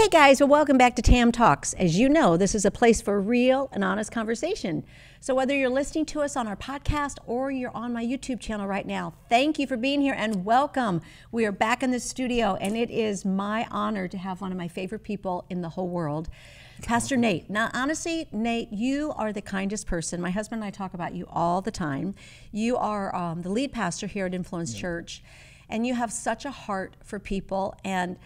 Hey guys, well, welcome back to Tam Talks. As you know, this is a place for real and honest conversation. So, whether you're listening to us on our podcast or you're on my YouTube channel right now, thank you for being here and welcome. We are back in the studio, and it is my honor to have one of my favorite people in the whole world, Pastor Nate. Now, honestly, Nate, you are the kindest person. My husband and I talk about you all the time. You are um, the lead pastor here at Influence Church, and you have such a heart for people. And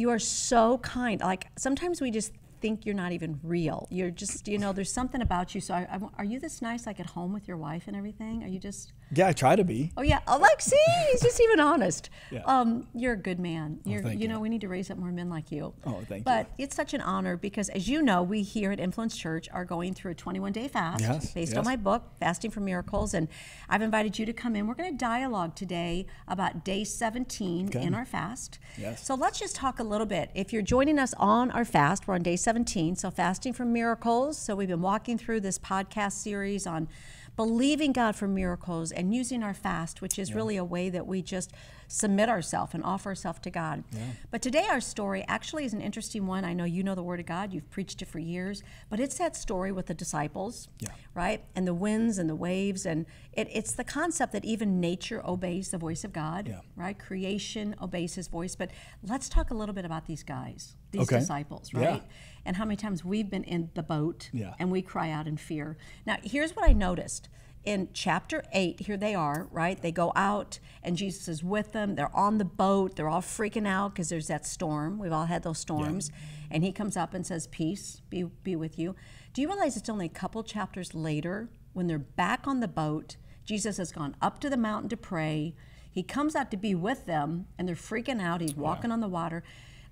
you are so kind. Like sometimes we just think you're not even real. You're just, you know, there's something about you. So, I, I, are you this nice, like at home with your wife and everything? Are you just? Yeah, I try to be. Oh yeah, oh, see, he's just even honest. Yeah. Um, you're a good man. Oh, You're, thank you know, you. we need to raise up more men like you. Oh, thank but you. But it's such an honor because, as you know, we here at Influence Church are going through a 21 day fast Yes, based on my book, Fasting for Miracles, and I've invited you to come in. We're going to dialogue today about day 17 Okay. in our fast. Yes. So let's just talk a little bit. If you're joining us on our fast, we're on day 17, so fasting for miracles. So we've been walking through this podcast series on believing God for miracles and using our fast, which is really a way that we just submit ourselves and offer ourselves to God. But today our story actually is an interesting one. I know you know the Word of God, you've preached it for years, but it's that story with the disciples, Yeah. right? And the winds and the waves. And it, it's the concept that even nature obeys the voice of God, Yeah. right? Creation obeys his voice. But let's talk a little bit about these guys, these Okay. disciples, Yeah. right? And how many times we've been in the boat Yeah. and we cry out in fear. Now, here's what I noticed. In chapter 8, here they are, right? They go out and Jesus is with them. They're on the boat. They're all freaking out because there's that storm. We've all had those storms. And he comes up and says, Peace be, be with you. Do you realize it's only a couple chapters later when they're back on the boat? Jesus has gone up to the mountain to pray. He comes out to be with them and they're freaking out. He's walking on the water.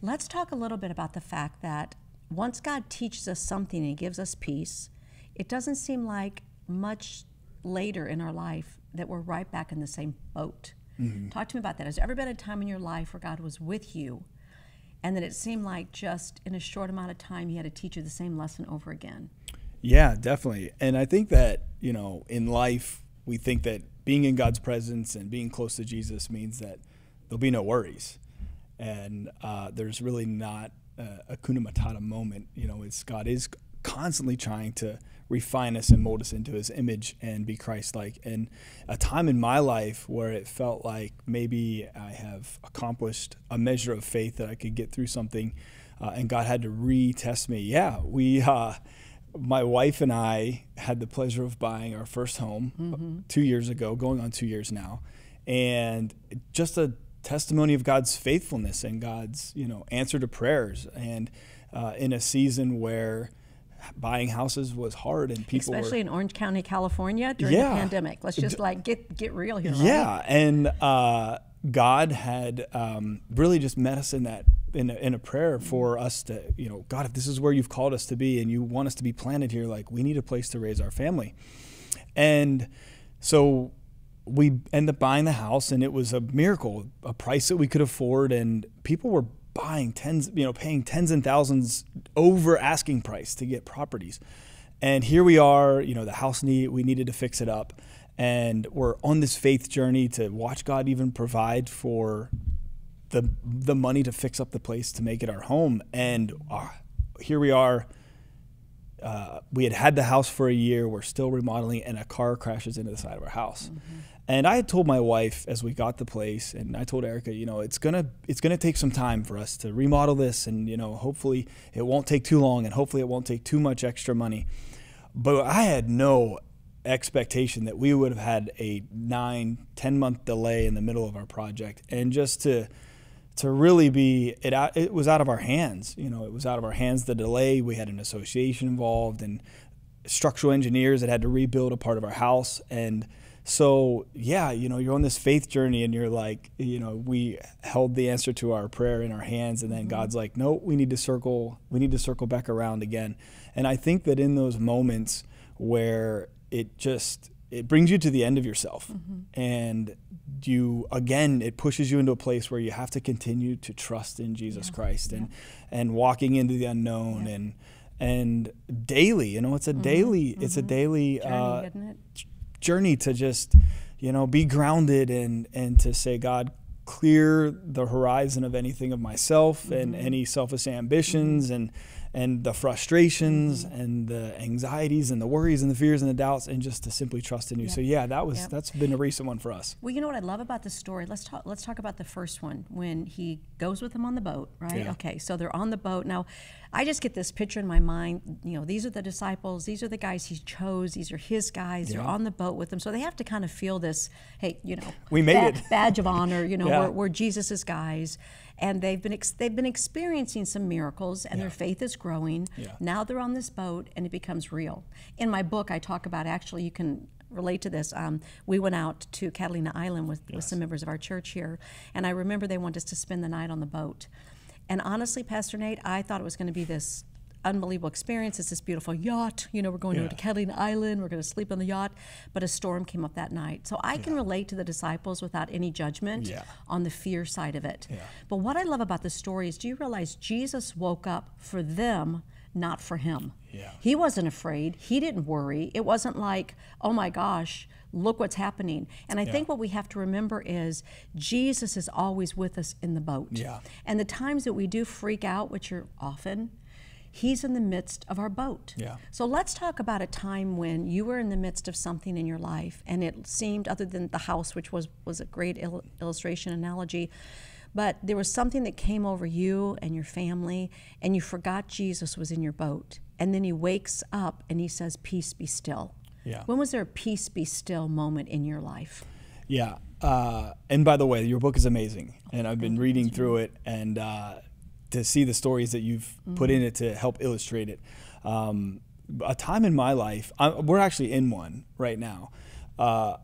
Let's talk a little bit about the fact that once God teaches us something and He gives us peace, it doesn't seem like much later in our life that we're right back in the same boat. Talk to me about that. Has there ever been a time in your life where God was with you and that it seemed like just in a short amount of time He had to teach you the same lesson over again? Yeah, definitely. And I think that, you know, in life, we think that being in God's presence and being close to Jesus means that there'll be no worries. And uh, there's really not a, a kuna matata moment. You know, it's God is constantly trying to refine us and mold us into his image and be Christ like. And a time in my life where it felt like maybe I have accomplished a measure of faith that I could get through something uh, and God had to retest me. Yeah, we. Uh, my wife and I had the pleasure of buying our first home two years ago, going on two years now, and just a testimony of God's faithfulness and God's you know answer to prayers, and uh, in a season where buying houses was hard and people Especially were in Orange County, California during Yeah. the pandemic. Let's just like get get real here. right? Yeah, and uh, God had um, really just met us in that in a, in a prayer for us to, you know, God, if this is where you've called us to be, and you want us to be planted here, like we need a place to raise our family, and so we end up buying the house, and it was a miracle, a price that we could afford, and people were buying tens, you know, paying tens and thousands over asking price to get properties. And here we are, you know, the house need we needed to fix it up. And we're on this faith journey to watch God even provide for the the money to fix up the place to make it our home. And uh, here we are. Uh, we had had the house for a year. We're still remodeling, and a car crashes into the side of our house. And I had told my wife as we got the place, and I told Erica, you know, it's gonna it's gonna take some time for us to remodel this, and you know, hopefully it won't take too long, and hopefully it won't take too much extra money. But I had no expectation that we would have had a nine, 10 month delay in the middle of our project, and just to to really be it it was out of our hands. You know, it was out of our hands. The delay. We had an association involved and structural engineers that had to rebuild a part of our house and. So yeah, you know, you're on this faith journey, and you're like, you know, we held the answer to our prayer in our hands, and then mm-hmm. God's like, no, we need to circle, we need to circle back around again. And I think that in those moments where it just it brings you to the end of yourself, mm-hmm. and you again, it pushes you into a place where you have to continue to trust in Jesus Christ and and walking into the unknown and and daily, you know, it's a mm-hmm. daily, it's a daily. Journey, uh? Journey to just you know be grounded and and to say god clear the horizon of anything of myself and mm-hmm. any selfish ambitions mm-hmm. and and the frustrations mm-hmm. and the anxieties and the worries and the fears and the doubts and just to simply trust in you. Yep. So yeah, that was Yep. that's been a recent one for us. Well, you know what I love about the story? Let's talk. Let's talk about the first one when he goes with them on the boat, right? Yeah. Okay, so they're on the boat now. I just get this picture in my mind. You know, these are the disciples. These are the guys he chose. These are his guys. They're on the boat with him, so they have to kind of feel this. Hey, you know, We made it. badge of honor. You know, Yeah. we're, we're Jesus's guys, and they've been ex- they've been experiencing some miracles, and their faith is growing. Yeah. Now they're on this boat, and it becomes real. In my book, I talk about actually you can relate to this. Um, we went out to Catalina Island with, with some members of our church here, and I remember they wanted us to spend the night on the boat. And honestly, Pastor Nate, I thought it was going to be this unbelievable experience. It's this beautiful yacht. You know, we're going over Yeah. to Catalina Island. We're going to sleep on the yacht. But a storm came up that night. So I can relate to the disciples without any judgment Yeah. on the fear side of it. Yeah. But what I love about the story is do you realize Jesus woke up for them, not for him? Yeah. He wasn't afraid. He didn't worry. It wasn't like, oh my gosh, look what's happening. And I think what we have to remember is Jesus is always with us in the boat. Yeah. And the times that we do freak out, which are often, He's in the midst of our boat. Yeah. So let's talk about a time when you were in the midst of something in your life and it seemed, other than the house, which was, was a great il- illustration analogy, but there was something that came over you and your family and you forgot Jesus was in your boat. And then he wakes up and he says, Peace be still. Yeah. When was there a peace be still moment in your life? Yeah. Uh, and by the way, your book is amazing, and I've been reading through it, and uh, to see the stories that you've put in it to help illustrate it. Um, a time in my life, I, we're actually in one right now. Uh,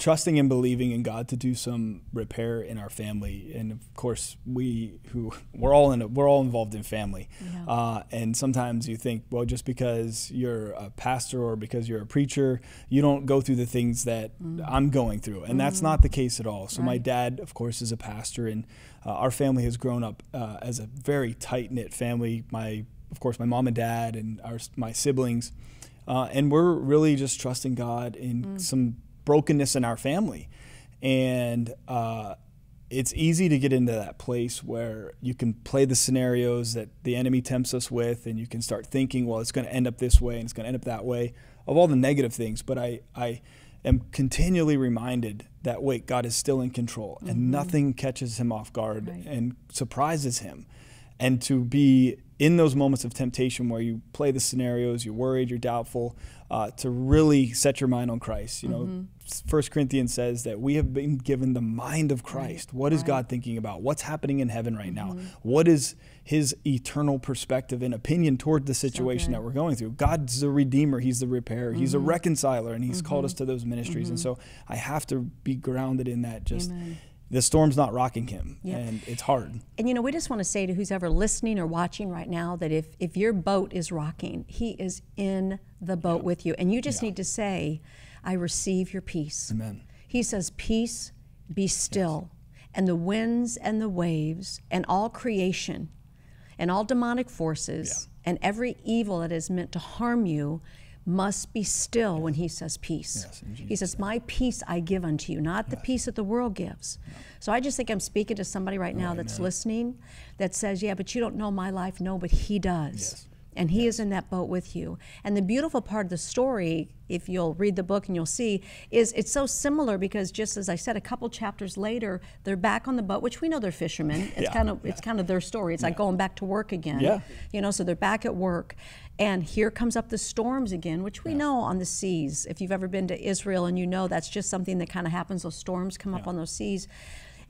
trusting and believing in God to do some repair in our family, and of course, we who we're all in a, we're all involved in family. Uh, and sometimes you think, well, just because you're a pastor or because you're a preacher, you don't go through the things that I'm going through, and that's not the case at all. So my dad, of course, is a pastor, and uh, our family has grown up uh, as a very tight knit family. My, of course, my mom and dad, and our my siblings, uh, and we're really just trusting God in some brokenness in our family, and. Uh, it's easy to get into that place where you can play the scenarios that the enemy tempts us with, and you can start thinking, well, it's going to end up this way and it's going to end up that way, of all the negative things. But I, I am continually reminded that, wait, God is still in control, and nothing catches him off guard Right. and surprises him. And to be in those moments of temptation where you play the scenarios, you're worried, you're doubtful, uh, to really set your mind on Christ. You know, mm-hmm. First Corinthians says that we have been given the mind of Christ. What is God thinking about? What's happening in heaven right now? Mm-hmm. What is His eternal perspective and opinion toward the situation that we're going through? God's the redeemer. He's the repairer. He's a mm-hmm. reconciler, and He's called us to those ministries. And so I have to be grounded in that. Just Amen. The storm's not rocking Him, Yeah. and it's hard. And you know, we just want to say to who's ever listening or watching right now that if if your boat is rocking, he is in the boat with you. And you just need to say, I receive your peace. Amen. He says, Peace, be still. And the winds and the waves and all creation and all demonic forces and every evil that is meant to harm you must be still when he says peace. Yes, he says, My peace I give unto you, not the peace that the world gives. So I just think I'm speaking to somebody right now that's listening that says, Yeah, but you don't know my life. No, but he does. And he is in that boat with you. And the beautiful part of the story, if you'll read the book and you'll see, is it's so similar because just as I said, a couple chapters later, they're back on the boat, which we know they're fishermen. It's Yeah. kind of it's kind of their story. It's like going back to work again. Yeah. You know, so they're back at work. And here comes up the storms again, which we know on the seas. If you've ever been to Israel and you know that's just something that kind of happens, those storms come up on those seas.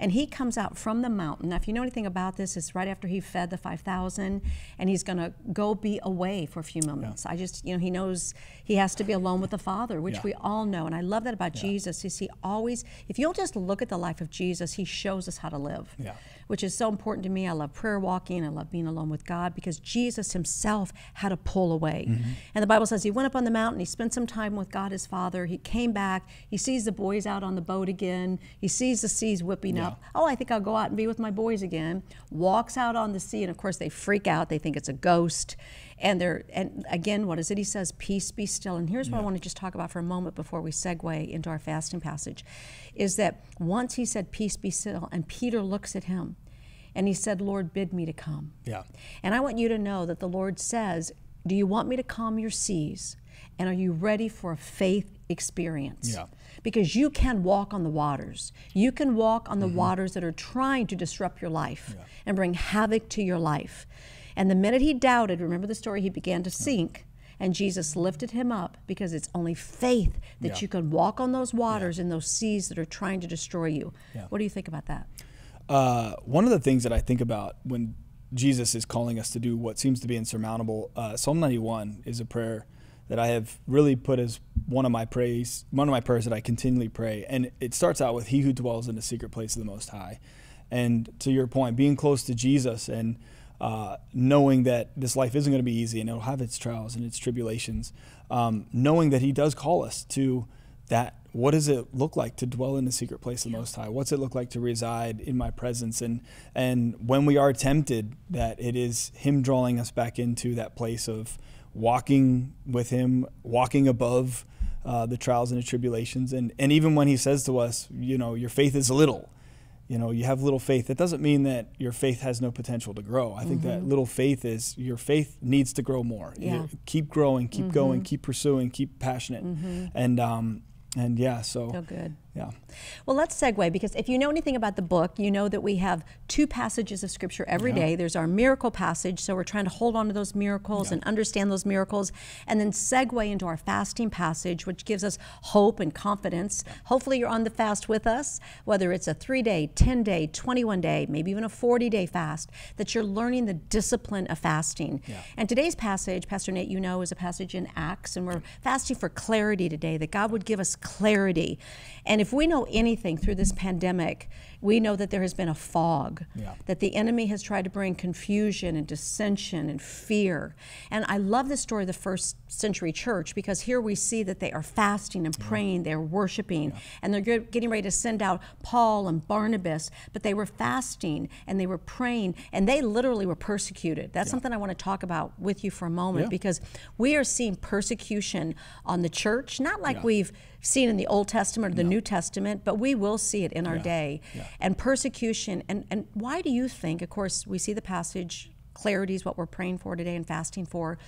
And he comes out from the mountain. Now, if you know anything about this, it's right after he fed the 5,000, and he's going to go be away for a few moments. I just, you know, he knows he has to be alone with the Father, which Yeah. we all know. And I love that about Jesus. Is he always, if you'll just look at the life of Jesus, he shows us how to live. Yeah. Which is so important to me. I love prayer walking. I love being alone with God because Jesus himself had to pull away. Mm-hmm. And the Bible says he went up on the mountain, he spent some time with God his Father. He came back, he sees the boys out on the boat again, he sees the seas whipping Yeah. up. Oh, I think I'll go out and be with my boys again. Walks out on the sea, and of course they freak out. They think it's a ghost. And they're and again, what is it? He says, Peace be still. And here's what I want to just talk about for a moment before we segue into our fasting passage. Is that once he said, Peace be still, and Peter looks at him and he said, Lord, bid me to come. Yeah. And I want you to know that the Lord says, Do you want me to calm your seas? And are you ready for a faith experience? Yeah. Because you can walk on the waters. You can walk on the Mm-hmm. waters that are trying to disrupt your life and bring havoc to your life. And the minute he doubted, remember the story, he began to sink. And Jesus lifted him up because it's only faith that Yeah. you can walk on those waters in those seas that are trying to destroy you. Yeah. What do you think about that? Uh, one of the things that I think about when Jesus is calling us to do what seems to be insurmountable, uh, Psalm 91 is a prayer that I have really put as one of my praise, one of my prayers that I continually pray, and it starts out with "He who dwells in the secret place of the Most High," and to your point, being close to Jesus and uh, knowing that this life isn't going to be easy and it'll have its trials and its tribulations, um, knowing that He does call us to that what does it look like to dwell in the secret place of the most high? What's it look like to reside in my presence? And and when we are tempted that it is him drawing us back into that place of walking with him walking above uh, the trials and the tribulations. And and even when he says to us you know your faith is little you know you have little faith that doesn't mean that your faith has no potential to grow. I think that mm-hmm. little faith is your faith needs to grow more. You Yeah. keep growing keep going mm-hmm. keep pursuing keep passionate. Mm-hmm. And um and yeah so So good. Yeah Well, let's segue because if you know anything about the book, you know that we have two passages of scripture every day. There's our miracle passage, so we're trying to hold on to those miracles and understand those miracles, and then segue into our fasting passage, which gives us hope and confidence. Hopefully, you're on the fast with us, whether it's a three day, 10 day, 21 day, maybe even a 40 day fast, that you're learning the discipline of fasting. Yeah. And today's passage, Pastor Nate, you know, is a passage in Acts, and we're fasting for clarity today, that God would give us clarity. And if we know anything through this pandemic, we know that there has been a fog, Yeah. that the enemy has tried to bring confusion and dissension and fear. And I love the story of the first century church because here we see that they are fasting and praying, they're worshiping, and they're getting ready to send out Paul and Barnabas, but they were fasting and they were praying, and they literally were persecuted. That's something I want to talk about with you for a moment Yeah. because we are seeing persecution on the church, not like Yeah. we've seen in the Old Testament or the New Testament, but we will see it in our Yeah. day. Yeah. And persecution, and, and why do you think, of course, we see the passage, clarity is what we're praying for today and fasting for,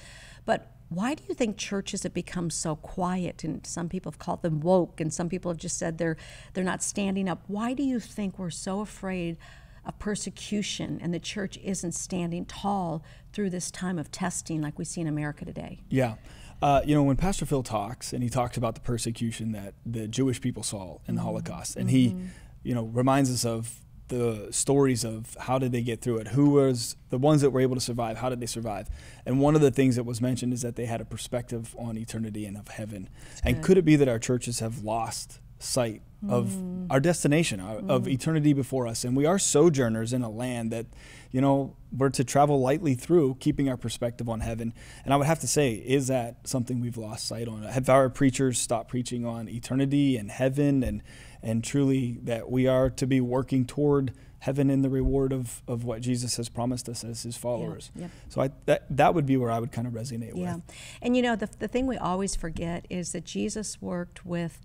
but why do you think churches have become so quiet? And some people have called them woke, and some people have just said they're they're not standing up. Why do you think we're so afraid of persecution and the church isn't standing tall through this time of testing like we see in America today? Yeah. Uh, you know, when Pastor Phil talks and he talks about the persecution that the Jewish people saw in the Holocaust, and he, you know, reminds us of the stories of how did they get through it, who was the ones that were able to survive, how did they survive, and one of the things that was mentioned is that they had a perspective on eternity and of heaven, and could it be that our churches have lost sight of mm. our destination, our, of mm. eternity before us. And we are sojourners in a land that, you know, we're to travel lightly through, keeping our perspective on heaven. And I would have to say, is that something we've lost sight on? Have our preachers stopped preaching on eternity and heaven and, and truly that we are to be working toward heaven and the reward of, of what Jesus has promised us as his followers? yep. So I, that, that would be where I would kind of resonate Yeah. with. And you know, the, the thing we always forget is that Jesus worked with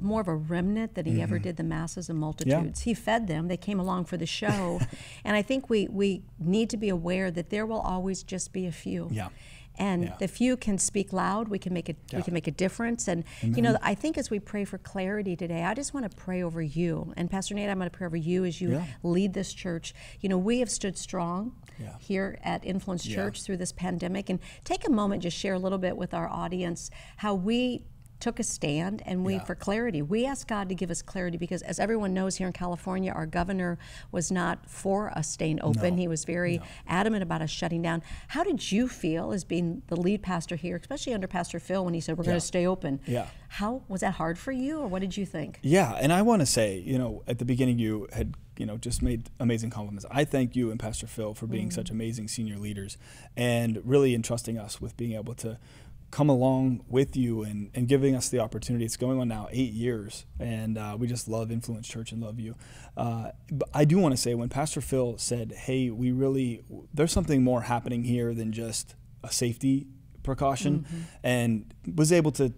more of a remnant than he ever mm-hmm. did the masses and multitudes. He fed them, they came along for the show. and I think we, we need to be aware that there will always just be a few. Yeah. And Yeah. the few can speak loud. We can make it. We can make a difference. And you know, mm-hmm. I think as we pray for clarity today, I just want to pray over you. And Pastor Nate, I'm going to pray over you as you Yeah. lead this church. You know, we have stood strong Yeah. here at Influence Yeah. Church through this pandemic. And take a moment, just share a little bit with our audience how we took a stand and we Yeah. for clarity. We asked God to give us clarity because as everyone knows here in California, our governor was not for us staying open. No. He was very adamant about us shutting down. How did you feel as being the lead pastor here, especially under Pastor Phil when he said we're going to stay open? Yeah. How was that hard for you or what did you think? Yeah, and I want to say, you know, at the beginning you had, you know, just made amazing compliments. I thank you and Pastor Phil for being mm. such amazing senior leaders and really entrusting us with being able to come along with you and, and giving us the opportunity. It's going on now eight years, and uh, we just love Influence Church and love you. Uh, but I do want to say when Pastor Phil said, "Hey, we really there's something more happening here than just a safety precaution," and was able to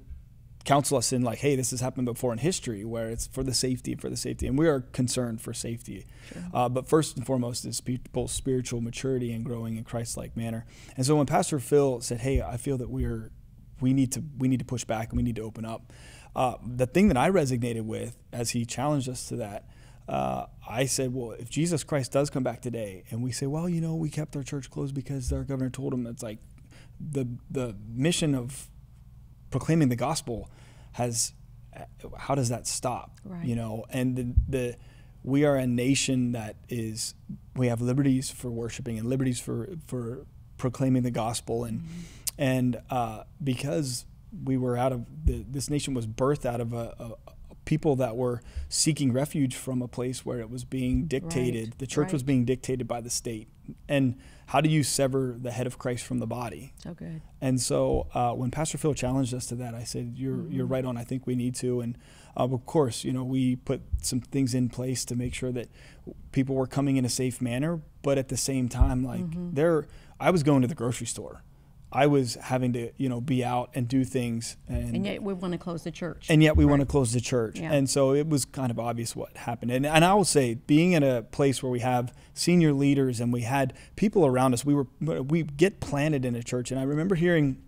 counsel us in like, hey, this has happened before in history where it's for the safety, for the safety, and we are concerned for safety. Uh, but first and foremost is people's spiritual maturity and growing in Christ-like manner. And so when Pastor Phil said, hey, I feel that we're we need to we need to push back and we need to open up. Uh, the thing that I resonated with as he challenged us to that. Uh, I said, well, if Jesus Christ does come back today, and we say, well, you know, we kept our church closed because our governor told him, it's like the the mission of proclaiming the gospel has how does that stop Right. you know and the, the we are a nation that is we have liberties for worshiping and liberties for for proclaiming the gospel and and uh, because we were out of the, this nation was birthed out of a, a, a people that were seeking refuge from a place where it was being dictated Right, the church was being dictated by the state and how do you sever the head of christ from the body So good. and so uh, when Pastor Phil challenged us to that, I said, "You're Mm-hmm. you're right on. I think we need to." And uh, of course, you know, we put some things in place to make sure that people were coming in a safe manner. But at the same time, like Mm-hmm. there, I was going to the grocery store. I was having to, you know, be out and do things, and And yet we want to close the church. and yet we want to close the church. Yeah. And so it was kind of obvious what happened. And, and I will say, being in a place where we have senior leaders and we had people around us, we were we get planted in a church. And I remember hearing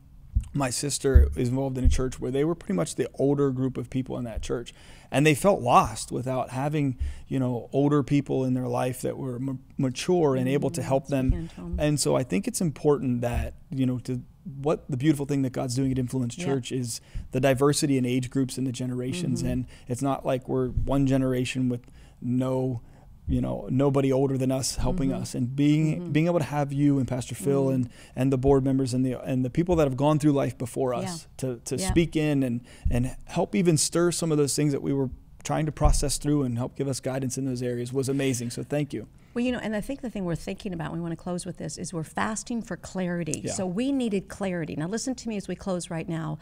my sister is involved in a church where they were pretty much the older group of people in that church and they felt lost without having you know older people in their life that were ma- mature and able to help them and so I think it's important that you know to what the beautiful thing that God's doing at Influence Yeah. Church is the diversity in age groups and the generations, Mm-hmm. and it's not like we're one generation with no, you know, nobody older than us helping Mm-hmm. us, and being being able to have you and Pastor Phil and and the board members and the and the people that have gone through life before us to to Yeah. speak in and and help even stir some of those things that we were trying to process through and help give us guidance in those areas was amazing. So thank you. Well, you know, and I think the thing we're thinking about, we want to close with this, is we're fasting for clarity. Yeah. So we needed clarity. Now, listen to me as we close right now.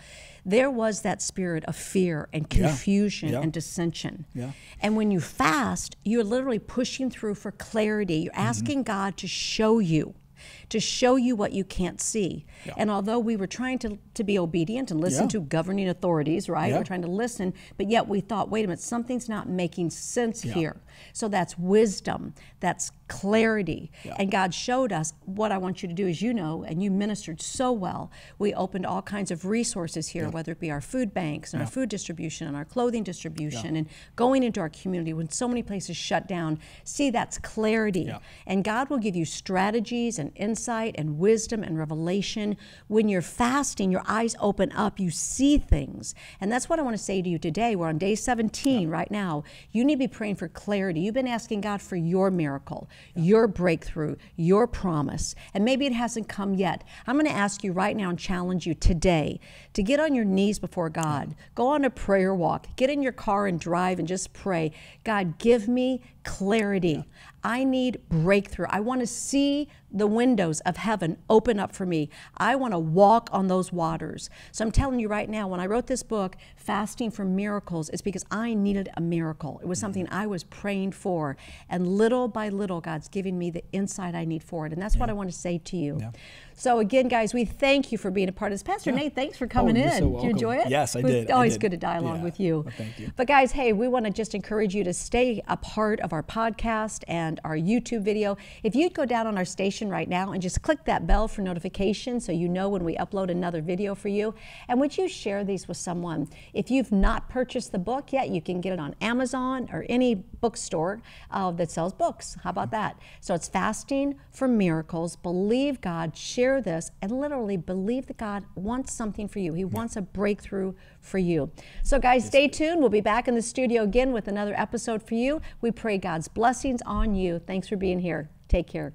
There was that spirit of fear and confusion Yeah. and dissension. Yeah. And when you fast, you're literally pushing through for clarity. You're Mm-hmm. asking God to show you. To show you what you can't see. And although we were trying to, to be obedient and listen Yeah. to governing authorities, right? Yeah. We're trying to listen, but yet we thought, wait a minute, something's not making sense here. So that's wisdom, that's clarity. And God showed us what I want you to do, as you know, and you ministered so well. We opened all kinds of resources here, whether it be our food banks and our food distribution and our clothing distribution and going into our community when so many places shut down. See, that's clarity. Yeah. And God will give you strategies and insight and wisdom and revelation. When you're fasting, your eyes open up, you see things. And that's what I want to say to you today. We're on day 17 right now. You need to be praying for clarity. You've been asking God for your miracle, your breakthrough, your promise. And maybe it hasn't come yet. I'm going to ask you right now and challenge you today to get on your knees before God. Go on a prayer walk. Get in your car and drive and just pray. God, give me clarity. I need breakthrough. I want to see the windows of heaven open up for me. I want to walk on those waters. So I'm telling you right now, when I wrote this book, Fasting for Miracles, it's because I needed a miracle. It was something I was praying for. And little by little, God's giving me the insight I need for it. And that's what I want to say to you. Yeah. So again, guys, we thank you for being a part of this. Pastor Nate, thanks for coming Oh, in. so did you enjoy it? Yes, I It was did. I Always did. good to dialogue Yeah. with you. Well, thank you. But guys, hey, we want to just encourage you to stay a part of our podcast and and our YouTube video. If you'd go down on our station right now and just click that bell for notification so you know when we upload another video for you. And would you share these with someone? If you've not purchased the book yet, you can get it on Amazon or any bookstore uh, that sells books. How about that? So it's Fasting for Miracles. Believe God, share this, and literally believe that God wants something for you. He wants a breakthrough for you. So, guys, stay tuned. We'll be back in the studio again with another episode for you. We pray God's blessings on you. Thanks for being here. Take care.